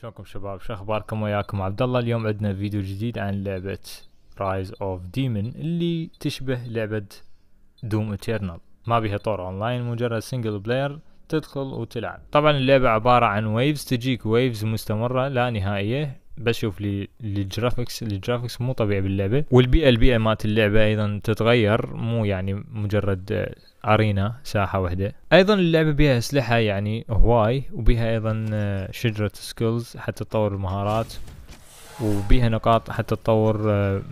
شلونكم شباب؟ شو أخباركم وياكم؟ عبد الله اليوم عندنا فيديو جديد عن لعبة Rise of Demon اللي تشبه لعبة Doom Eternal ما بيها طور اونلاين مجرد single player تدخل وتلعب. طبعا اللعبة عبارة عن waves تجيك waves مستمرة لا نهائية. بشوف لي ال graphics ال graphics مو طبيعي باللعبة. والبيئة البيئة مالت اللعبة أيضا تتغير مو يعني مجرد arena ساحة واحدة. أيضا اللعبة بها أسلحة يعني هواي وبها أيضا شجرة سكيلز حتى تطور المهارات وبيها نقاط حتى تطور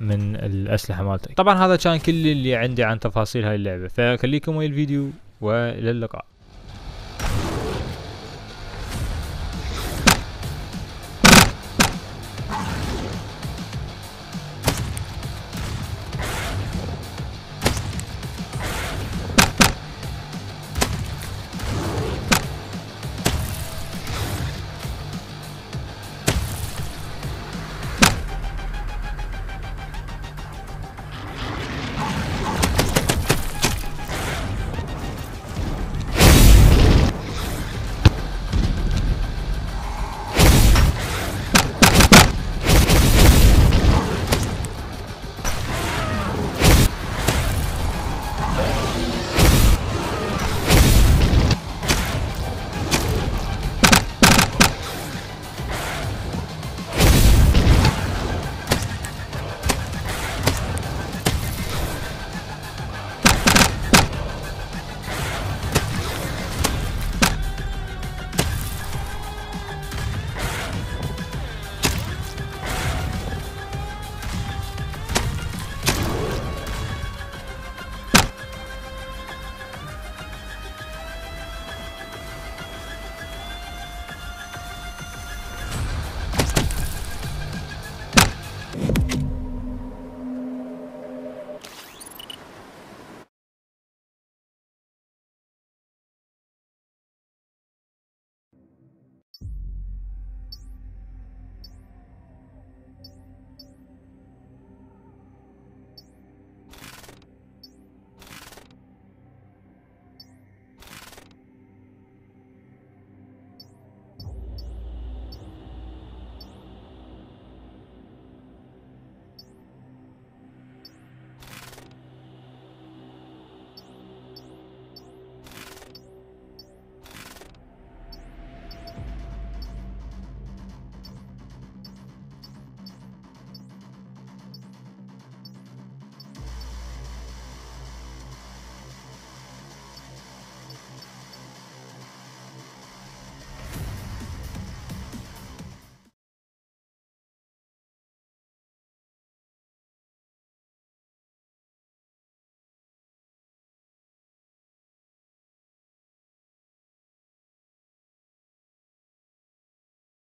من الأسلحة مالتك. طبعا هذا كان كل اللي عندي عن تفاصيل هاي اللعبة. فخليكم ويا الفيديو وإلى اللقاء.